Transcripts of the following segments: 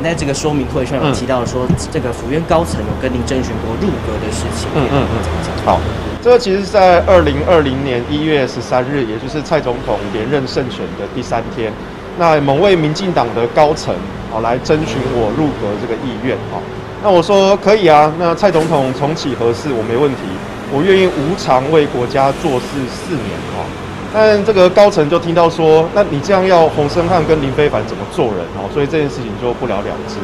您在这个说明会上有提到说，这个府院高层有跟您征询过入阁的事情。嗯嗯嗯，好，这个其实是在二零二零年一月十三日，也就是蔡总统连任胜选的第三天，那某位民进党的高层啊来征询我入阁这个意愿啊，那我说可以啊，那蔡总统重启合适我没问题，我愿意无偿为国家做事四年啊。但这个高层就听到说，那你这样要洪生汉跟林非凡怎么做人哦？所以这件事情就不了了之。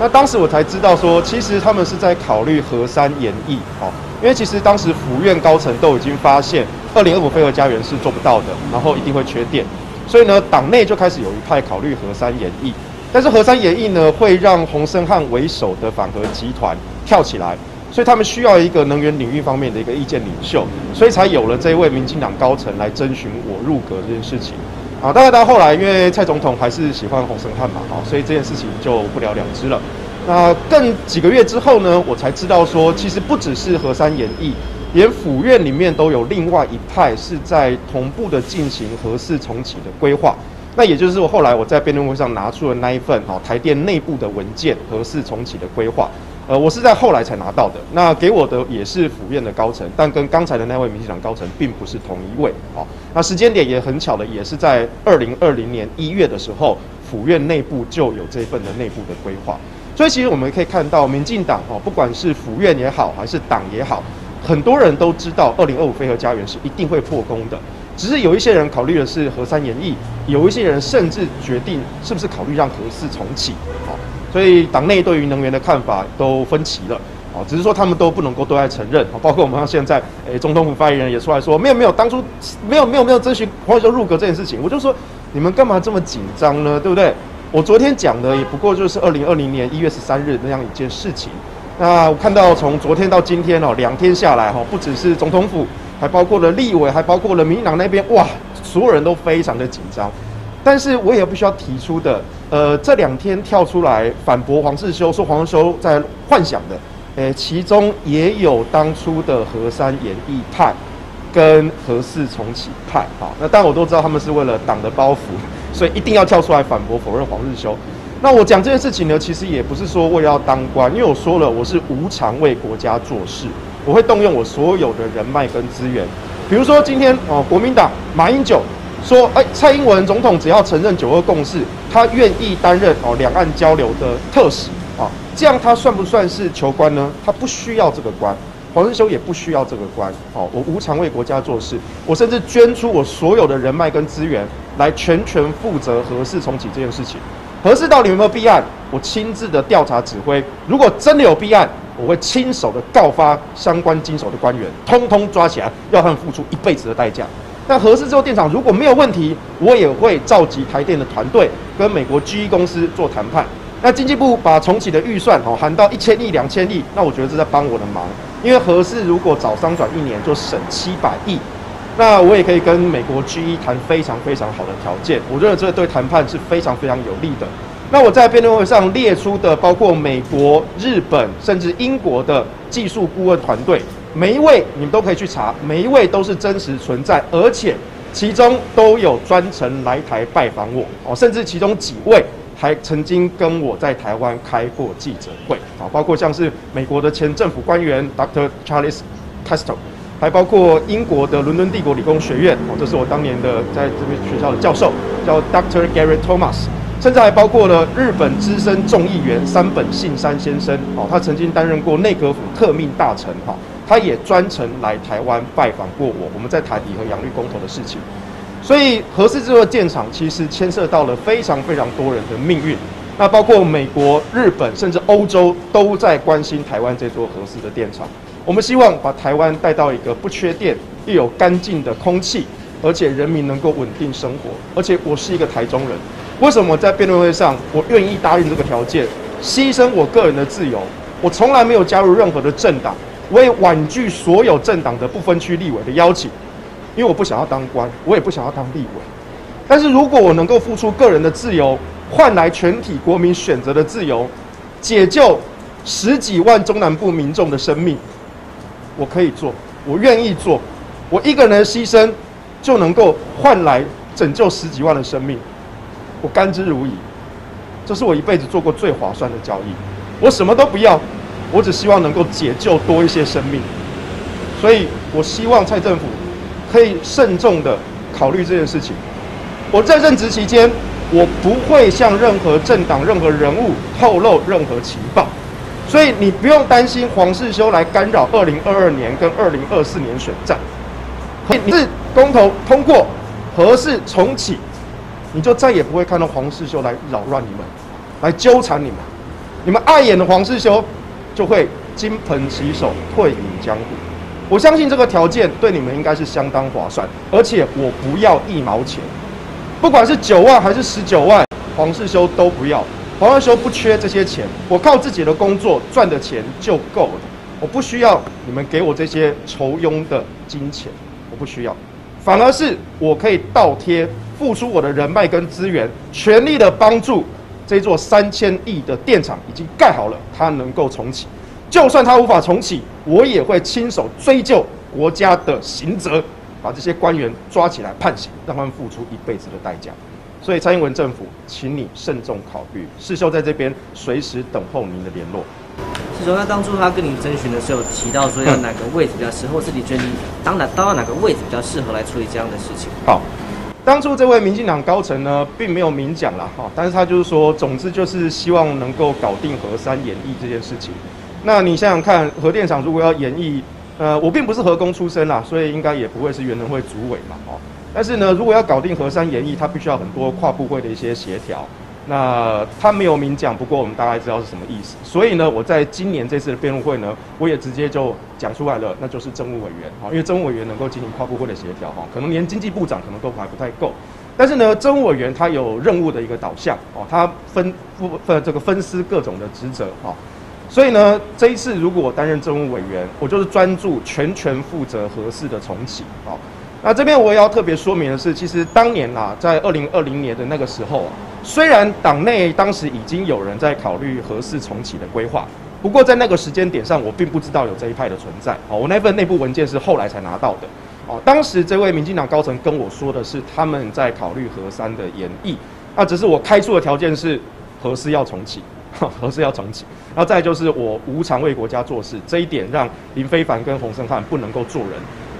那当时我才知道说，其实他们是在考虑河山演绎哦，因为其实当时府院高层都已经发现，二零二五飞鹤家园是做不到的，然后一定会缺电，所以呢，党内就开始有一派考虑河山演绎。但是河山演绎呢，会让洪生汉为首的反核集团跳起来。所以他们需要一个能源领域方面的一个意见领袖，所以才有了这一位民进党高层来征询我入阁这件事情。啊，大概到后来，因为蔡总统还是喜欢洪胜汉嘛，啊，所以这件事情就不了了之了。那更几个月之后呢，我才知道说，其实不只是河山演义，连府院里面都有另外一派是在同步的进行核四重启的规划。那也就是我后来我在辩论会上拿出了那一份哦台电内部的文件，核四重启的规划。呃，我是在后来才拿到的。那给我的也是府院的高层，但跟刚才的那位民进党高层并不是同一位。哦，那时间点也很巧的，也是在二零二零年一月的时候，府院内部就有这份的内部的规划。所以其实我们可以看到，民进党哦，不管是府院也好，还是党也好，很多人都知道二零二五飞核家园是一定会破功的。只是有一些人考虑的是核三演绎，有一些人甚至决定是不是考虑让核四重启。好。所以党内对于能源的看法都分歧了，哦，只是说他们都不能够对外承认，啊，包括我们像现在，诶，总统府发言人也出来说，没有没有，当初没有没有没有征询黄伟洲入阁这件事情，我就说你们干嘛这么紧张呢？对不对？我昨天讲的也不过就是二零二零年一月十三日那样一件事情，那我看到从昨天到今天哦，两天下来哈，不只是总统府，还包括了立委，还包括了民进党那边，哇，所有人都非常的紧张。但是我也不需要提出的，呃，这两天跳出来反驳黄世修，说黄世修在幻想的，诶，其中也有当初的和山演艺派跟和四重启派，好，那当然我都知道他们是为了党的包袱，所以一定要跳出来反驳否认黄日修。那我讲这件事情呢，其实也不是说为了要当官，因为我说了，我是无偿为国家做事，我会动用我所有的人脉跟资源，比如说今天哦，国民党马英九。说，哎，蔡英文总统只要承认九二共识，他愿意担任哦两岸交流的特使啊，这样他算不算是求官呢？他不需要这个官，黄仁修也不需要这个官，哦，我无偿为国家做事，我甚至捐出我所有的人脉跟资源来全权负责核事重启这件事情。核事到底有没有弊案？我亲自的调查指挥，如果真的有弊案，我会亲手的告发相关经手的官员，通通抓起来，要他们付出一辈子的代价。那合适之后电厂如果没有问题，我也会召集台电的团队跟美国 GE 公司做谈判。那经济部把重启的预算哦喊到一千亿、两千亿，那我觉得这在帮我的忙。因为合适如果早商转一年就省七百亿，那我也可以跟美国 GE 谈非常非常好的条件。我认为这对谈判是非常非常有利的。那我在辩论会上列出的包括美国、日本甚至英国的技术顾问团队。每一位你们都可以去查，每一位都是真实存在，而且其中都有专程来台拜访我哦，甚至其中几位还曾经跟我在台湾开过记者会啊，包括像是美国的前政府官员 Dr. Charles Castle，还包括英国的伦敦帝国理工学院哦，这是我当年的在这边学校的教授，叫 Dr. Gary Thomas，甚至还包括了日本资深众议员山本信山先生哦，他曾经担任过内阁府特命大臣哈。他也专程来台湾拜访过我，我们在台底和养绿公投的事情，所以核四这座建厂其实牵涉到了非常非常多人的命运，那包括美国、日本甚至欧洲都在关心台湾这座核四的电厂。我们希望把台湾带到一个不缺电又有干净的空气，而且人民能够稳定生活。而且我是一个台中人，为什么在辩论会上我愿意答应这个条件，牺牲我个人的自由？我从来没有加入任何的政党。我也婉拒所有政党的不分区立委的邀请，因为我不想要当官，我也不想要当立委。但是如果我能够付出个人的自由，换来全体国民选择的自由，解救十几万中南部民众的生命，我可以做，我愿意做。我一个人的牺牲就能够换来拯救十几万的生命，我甘之如饴。这是我一辈子做过最划算的交易。我什么都不要，我只希望能够解救多一些生命。所以我希望蔡政府可以慎重的考虑这件事情。我在任职期间，我不会向任何政党、任何人物透露任何情报。所以你不用担心黄世修来干扰二零二二年跟二零二四年选战。你是公投通过，何事重启，你就再也不会看到黄世修来扰乱你们，来纠缠你们。你们碍眼的黄世修就会金盆洗手，退隐江湖。我相信这个条件对你们应该是相当划算，而且我不要一毛钱，不管是九万还是十九万，黄世修都不要。黄世修不缺这些钱，我靠自己的工作赚的钱就够了，我不需要你们给我这些酬庸的金钱，我不需要，反而是我可以倒贴，付出我的人脉跟资源，全力的帮助这座三千亿的电厂已经盖好了，它能够重启。就算它无法重启，我也会亲手追究国家的刑责，把这些官员抓起来判刑，让他们付出一辈子的代价。所以蔡英文政府，请你慎重考虑。世秀在这边随时等候您的联络。世秀，那当初他跟你征询的时候，提到说要哪个位置比较适合，或是你觉得你当哪到哪个位置比较适合来处理这样的事情？好，当初这位民进党高层呢，并没有明讲了哈，但是他就是说，总之就是希望能够搞定核三演绎这件事情。那你想想看，核电厂如果要演绎，呃，我并不是核工出身啦，所以应该也不会是原能会主委嘛，哦。但是呢，如果要搞定核三演绎，它必须要很多跨部会的一些协调。那他没有明讲，不过我们大概知道是什么意思。所以呢，我在今年这次的辩论会呢，我也直接就讲出来了，那就是政务委员哈，因为政务委员能够进行跨部会的协调哈，可能连经济部长可能都还不太够。但是呢，政务委员他有任务的一个导向哦，他分分分这个分司各种的职责哈。所以呢，这一次如果我担任政务委员，我就是专注全权负责合适的重启啊。那这边我也要特别说明的是，其实当年啊，在二零二零年的那个时候啊，虽然党内当时已经有人在考虑合适重启的规划，不过在那个时间点上，我并不知道有这一派的存在。哦，我那份内部文件是后来才拿到的。哦，当时这位民进党高层跟我说的是，他们在考虑核三的演绎，那只是我开出的条件是核四要重启，核四要重启，然后再就是我无偿为国家做事，这一点让林非凡跟洪胜汉不能够做人。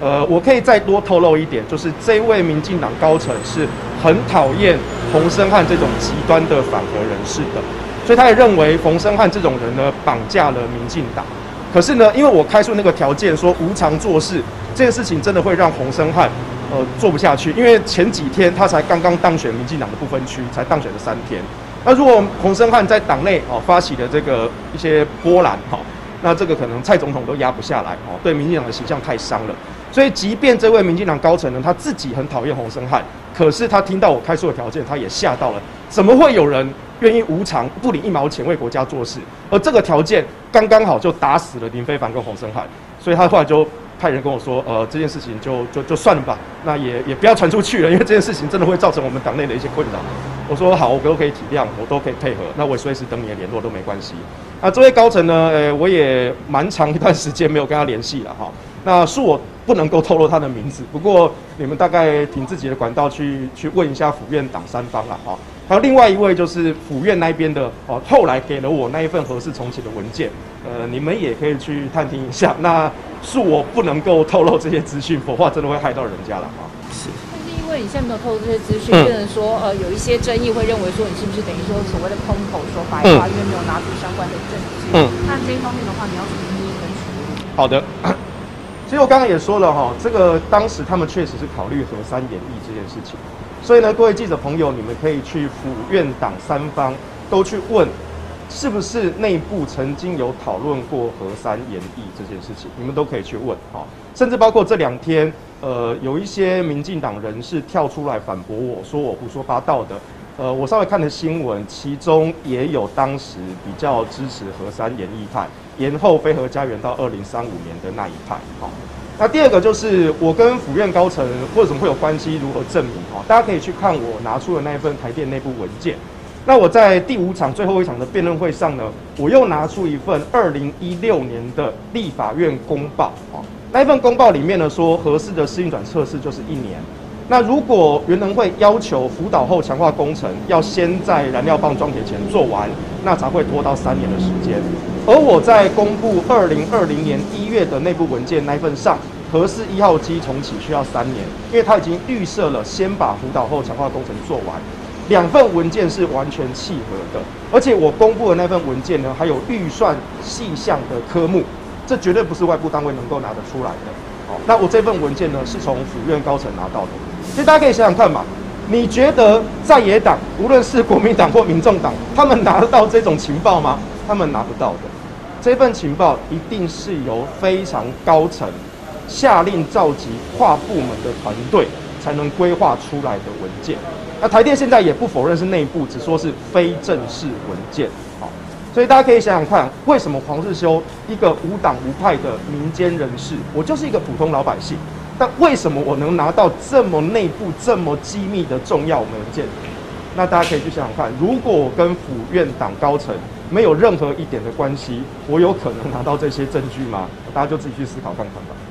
呃，我可以再多透露一点，就是这位民进党高层是很讨厌洪生汉这种极端的反核人士的，所以他也认为洪生汉这种人呢绑架了民进党。可是呢，因为我开出那个条件说无偿做事，这件事情真的会让洪生汉呃做不下去，因为前几天他才刚刚当选民进党的不分区，才当选了三天。那如果洪生汉在党内哦发起的这个一些波澜哈，那这个可能蔡总统都压不下来哦，对民进党的形象太伤了。所以，即便这位民进党高层呢，他自己很讨厌洪生汉，可是他听到我开出的条件，他也吓到了。怎么会有人愿意无偿不领一毛钱为国家做事？而这个条件刚刚好就打死了林非凡跟洪生汉，所以他后来就派人跟我说：“呃，这件事情就就就算了吧，那也也不要传出去了，因为这件事情真的会造成我们党内的一些困扰。”我说：“好，我都可以体谅，我都可以配合，那我随时等你的联络都没关系。”那这位高层呢？呃，我也蛮长一段时间没有跟他联系了哈。那是我。不能够透露他的名字，不过你们大概凭自己的管道去去问一下府院党三方了哈。还有另外一位就是府院那边的哦，后来给了我那一份合适重启的文件，呃，你们也可以去探听一下。那是我不能够透露这些资讯，否则真的会害到人家了哈。是，但是因为你现在没有透露这些资讯，变成说呃有一些争议会认为说你是不是等于说所谓的空口说白话，因为没有拿出相关的证据。嗯，那这一方面的话，你要怎么一一跟处理？好的。其实我刚刚也说了哈，这个当时他们确实是考虑核三演绎这件事情，所以呢，各位记者朋友，你们可以去府院党三方都去问，是不是内部曾经有讨论过核三演绎这件事情，你们都可以去问哈，甚至包括这两天，呃，有一些民进党人士跳出来反驳我说我胡说八道的，呃，我稍微看的新闻，其中也有当时比较支持核三演绎派。延后飞核家园到二零三五年的那一派，好。那第二个就是我跟府院高层为什么会有关系，如何证明？哈，大家可以去看我拿出的那一份台电内部文件。那我在第五场最后一场的辩论会上呢，我又拿出一份二零一六年的立法院公报，啊，那一份公报里面呢说，合适的试运转测试就是一年。那如果原能会要求辅导后强化工程要先在燃料棒装填前做完，那才会拖到三年的时间。而我在公布二零二零年一月的内部文件那份上，核四一号机重启需要三年，因为它已经预设了先把辅导后强化工程做完。两份文件是完全契合的，而且我公布的那份文件呢，还有预算细项的科目，这绝对不是外部单位能够拿得出来的。好，那我这份文件呢，是从府院高层拿到的。其实大家可以想想看嘛，你觉得在野党，无论是国民党或民众党，他们拿得到这种情报吗？他们拿不到的。这份情报一定是由非常高层下令召集跨部门的团队才能规划出来的文件。那台电现在也不否认是内部，只说是非正式文件。所以大家可以想想看，为什么黄世修一个无党无派的民间人士，我就是一个普通老百姓，但为什么我能拿到这么内部、这么机密的重要文件？那大家可以去想想看，如果我跟府院党高层没有任何一点的关系，我有可能拿到这些证据吗？大家就自己去思考看看吧。